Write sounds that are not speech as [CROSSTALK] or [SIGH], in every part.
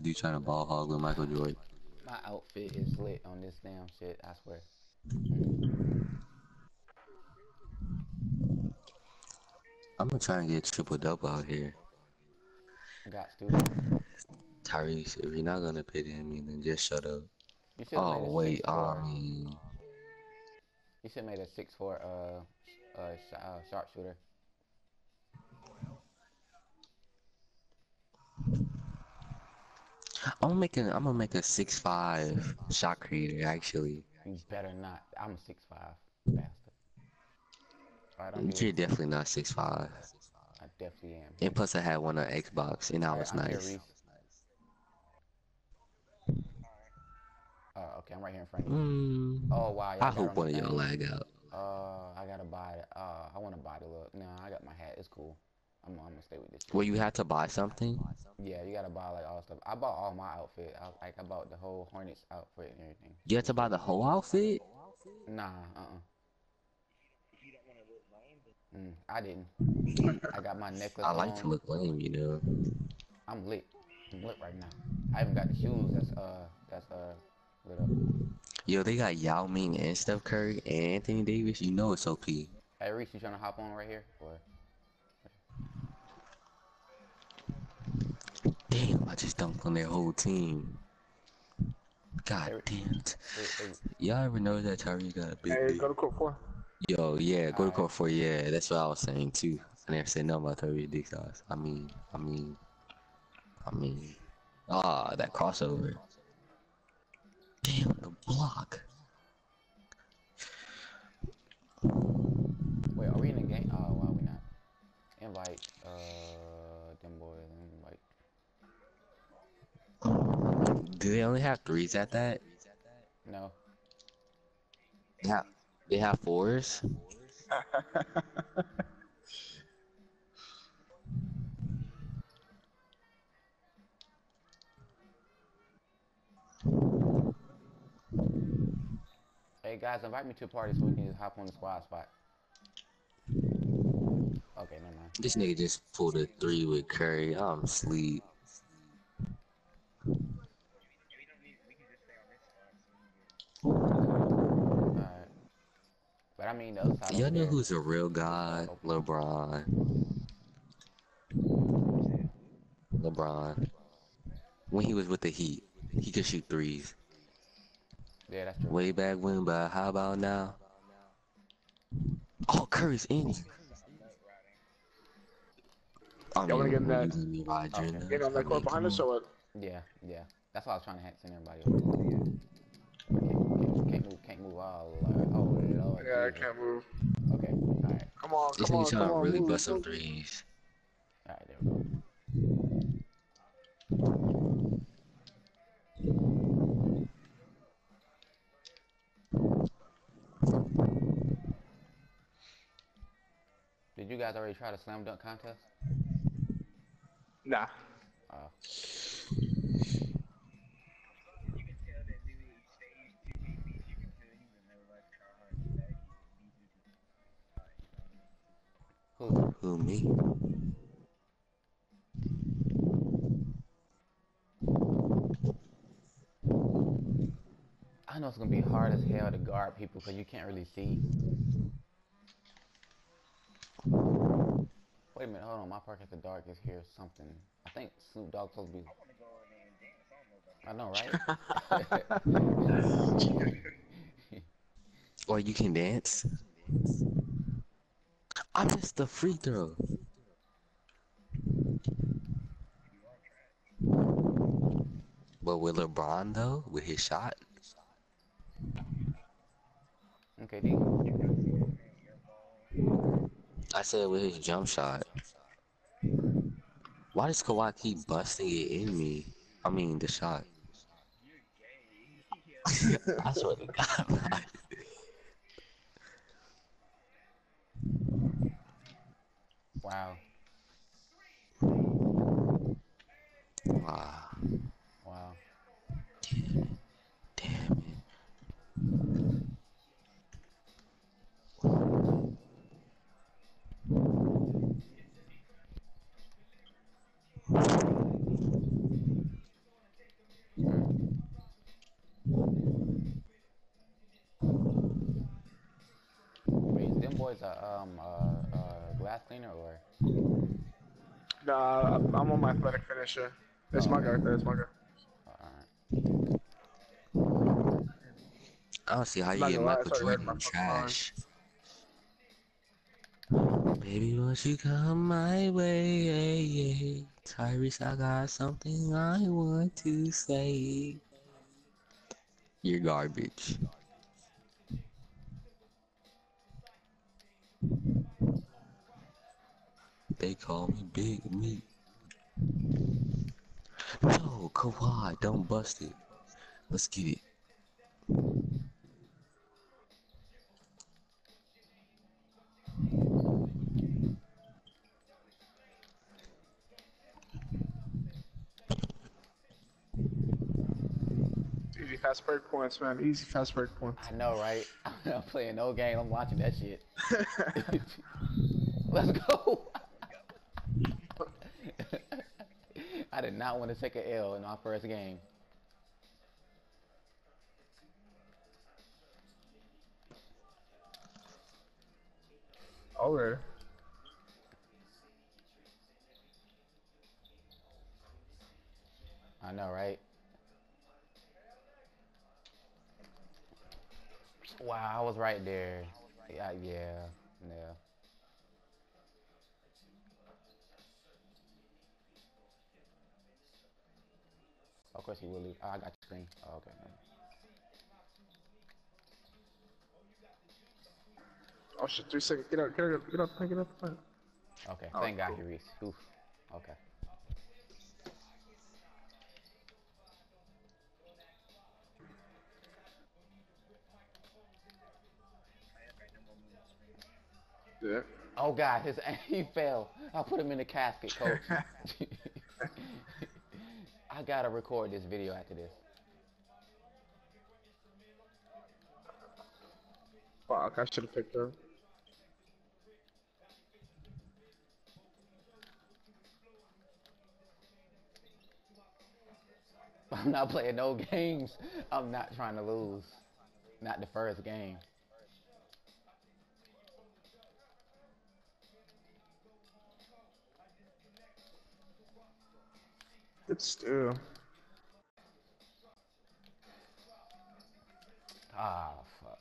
how this trying to ball hog with Michael Jordan. My outfit is lit on this damn shit. I swear. I'm gonna try and get triple double out here. Got to. Tyrese, if you're not gonna pit in me, then just shut up. Oh wait, I mean, You should made a six four uh uh, sh- uh sharpshooter. I'm making, I'm gonna make a six five shot creator actually. You better not. I'm six five, bastard. Alright, I'm You're definitely not six five. I definitely am. And plus, I had one on Xbox, and that was nice. Uh, okay, I'm right here in front of you. Mm, Oh wow, I hope one of y'all lag out. Uh, I gotta buy it. Uh, I want to buy the look. Nah, I got my hat. It's cool. I'm, I'm gonna stay with this. Well, you had to buy something. Yeah, you gotta buy like all stuff. I bought all my outfit. I, like I bought the whole Hornets outfit and everything. You had to buy the whole outfit. Nah, uh, uh Mm, I didn't. I got my necklace. I like to look lame, you know. I'm lit. I'm lit right now. I even got the shoes. That's uh, that's uh, lit up. Yo, they got Yao Ming and Steph Curry and Anthony Davis. You know it's OP. Hey, Reese, you trying to hop on right here? Or Damn, I just dunked on their whole team. God damn. it. hey, hey, Y'all ever know that Tyree got a big Hey, dick? go to court four. Yo, yeah, go to Alright. court four yeah. That's what I was saying too. I never said nothing about Tyree dick size. I mean, I mean, I mean, ah, that crossover. Damn, the block. wait, are we in the game? Oh, why are we not? Invite uh, them boys. Invite. Do they only have threes at that? No. They have, they have fours. [LAUGHS] Hey guys, invite me to a party so we can just hop on the squad spot. Okay, never mind. This nigga just pulled a three with Curry. I'm asleep. Alright. But I mean, the other side. Y'all know who's a real god? LeBron. LeBron. When he was with the Heat, he could shoot threes. Yeah, that's true. Way back when, but how about now? Oh, Curry's in. I Y'all wanna get that- using me by Okay. Get on that court behind us or what? Yeah, yeah. That's why I was trying to ha- send everybody over. Can't, can't move, can't move. Oh, Lord. Oh, Lord. Yeah, I can't move. Okay, alright. Come on, This come on, nigga trying come to on. really move, bust some threes. Alright, there we go. Did you guys already try the slam dunk contest? Nah. Uh, who? Me? I know it's gonna be hard as hell to guard people because you can't really see. Wait a minute, hold on. My park after dark is here. Something. I think Snoop Dogg supposed to be. I know, right? [LAUGHS] Or you can dance. [LAUGHS] I missed the free throw. But with LeBron though, with his shot, okay, D. I said with his jump shot. Why does Kawhi keep busting it in me? I mean the shot. [LAUGHS] I swear to God. [LAUGHS] man. Wow. Wow. Wow. Damn it. Glass cleaner or? Nah, I'm I'm on my athletic finisher. That's Oh, my guy right there. That's my guy. Oh, alright. I don't see how you get Michael Jordan my in fucking line. trash. Baby, won't you come my way? Tyrese, I got something I want to say. You're garbage. They call me Big Meat. No, Kawhi, don't bust it. Let's get it. Easy fast break points, man. Easy fast break points. I know, right? [LAUGHS] I'm playing no game. I'm watching that shit. [LAUGHS] Let's go. [LAUGHS] I did not want to take an L in our first game. Okay. I know, right? Wow, I was right there. Yeah, yeah, yeah. Of course he will leave. Oh, I got the screen. Oh, okay. Oh shit, three seconds. Get out, get out, get out, get out the plane. Okay, Oh, thank God cool. he reached. Oof. Okay. Yeah. Oh God, his [LAUGHS] he fell. I'll put him in the casket, coach. [LAUGHS] I gotta record this video after this. Fuck, I should have picked her. [LAUGHS] I'm not playing no games. I'm not trying to lose. Not the first game. Steal. Ah, fuck.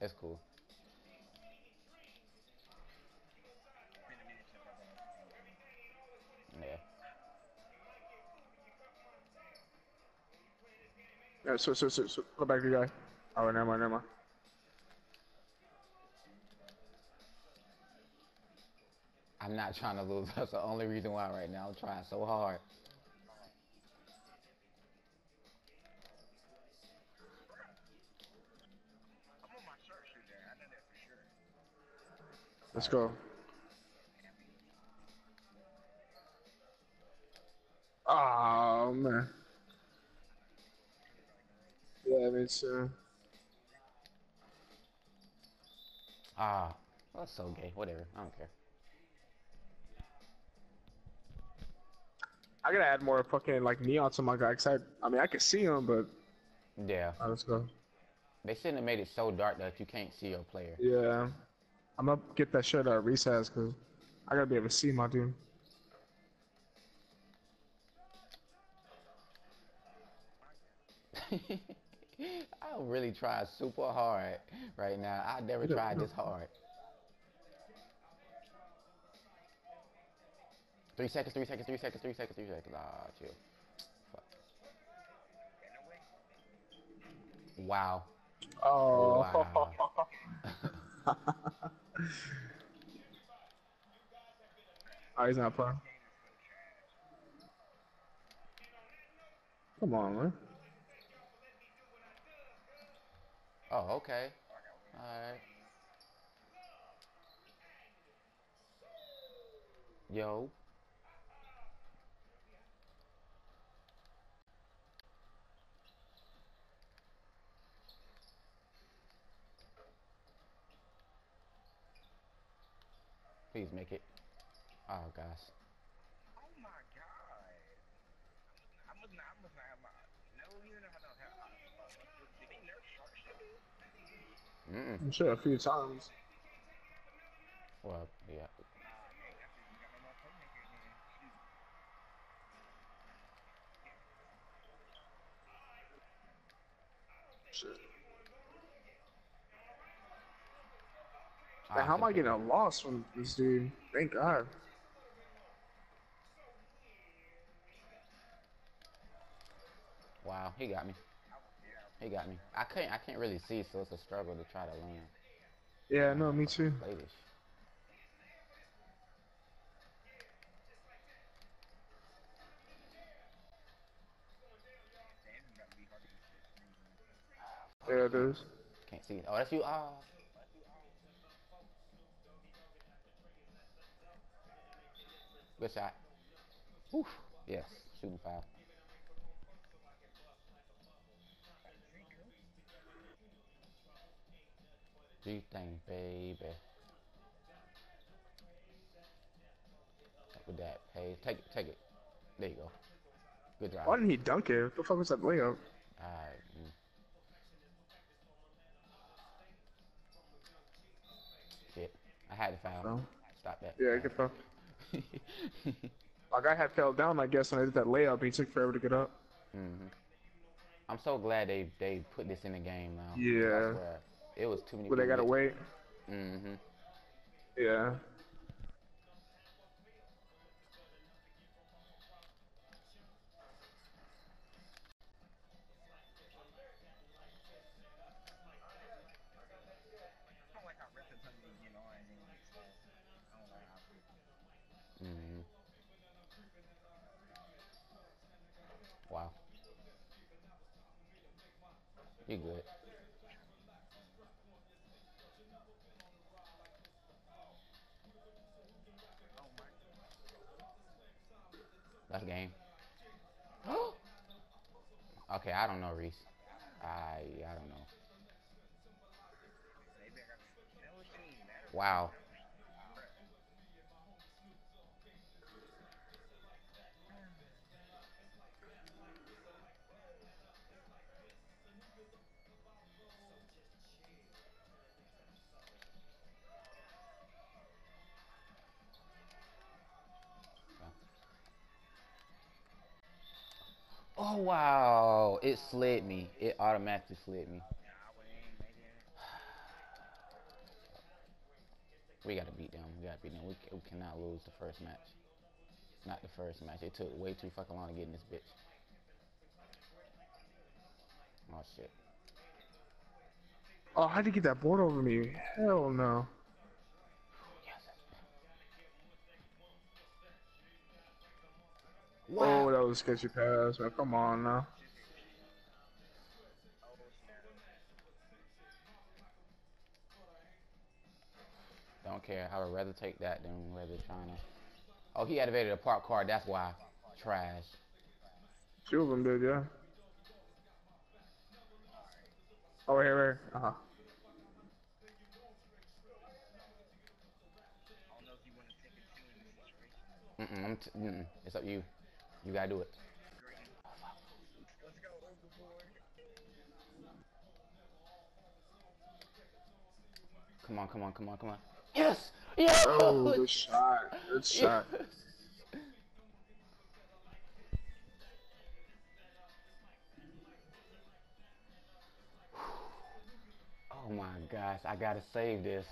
It's cool. Yeah. Yeah, so, so, so, so, go back to the guy. Oh, never mind, never mind. I'm not trying to lose. [LAUGHS] That's the only reason why right now. I'm trying so hard. Let's go. Oh man. Yeah, me too. Ah, that's so gay. Whatever. I don't care. I gotta add more fucking like neon to my guy. Cause I, I mean, I can see him, but Yeah. Let's go. They shouldn't have made it so dark that you can't see your player. Yeah, I'm gonna get that shit at recess because I gotta be able to see my dude. [LAUGHS] I really tried super hard right now. I never tried this hard. Three seconds, three seconds, three seconds, three seconds, three seconds. Ah, chill. Fuck. Wow. Oh. Wow. oh, he's not playing. Come on, man. Oh, okay. Alright. Yo. Please make it. Oh gosh. Oh my god. I must not, I must not have my. No, you don't have no hair. Did they nerf shark shit? Mm-mm. I'm sure a few times. Well, yeah. Ah, dang, I see you got no more playmaker in here. Shoot. Shit. Man, how am I getting a loss from this dude? Thank God. Wow, he got me. He got me. I can't. I can't really see, so it's a struggle to try to land. Yeah, no, me too. Play this. Damn, you gotta be hard to get shit. Yeah, it is. Can't see it. Oh, that's you. Oh. Good shot. Whew. Yes, shooting foul. you think, baby. With that pace. Take it, take it. There you go. Good job. Why didn't he dunk it? What the fuck was that layup? Alright. mm. Shit. I had to foul. No. Stop that. Yeah, get the. [LAUGHS] My guy had fell down, I guess, when I did that layup. He took forever to get up. hmm I'm so glad they they put this in the game now. Yeah. It was too many. But they gotta wait. Mm-hmm. Yeah. You good. That's game. [GASPS] okay, I don't know, Reese. I I don't know. Maybe Oh wow! It slid me. It automatically slid me. [SIGHS] We gotta beat them. We gotta beat them. We, we cannot lose the first match. Not the first match. It took way too fucking long to get in this bitch. Oh shit. Oh, how'd you get that board over me? Hell no. Oh, that was a sketchy pass, man. Come on now. Don't care. I would rather take that than rather trying to. Oh, he activated a park card. That's why. Trash. Two of them did, yeah. Oh, right here, right here. Uh-huh. I don't know if you want to take a two in this situation. Mm-mm, I'm t- mm-mm. It's up to you. You gotta do it. Great. Let's go, overboard. Come on, come on, come on, come on. Yes! Yes! Oh, good shot. Good shot. Yes! Oh my gosh, I gotta save this.